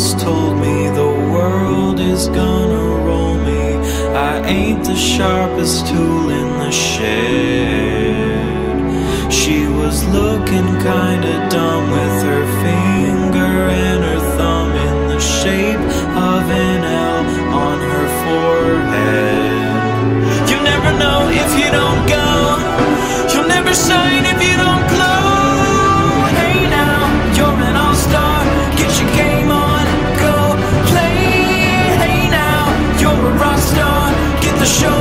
once told me the world is gonna roll me. I ain't the sharpest tool in the shed. She was looking kinda dumb show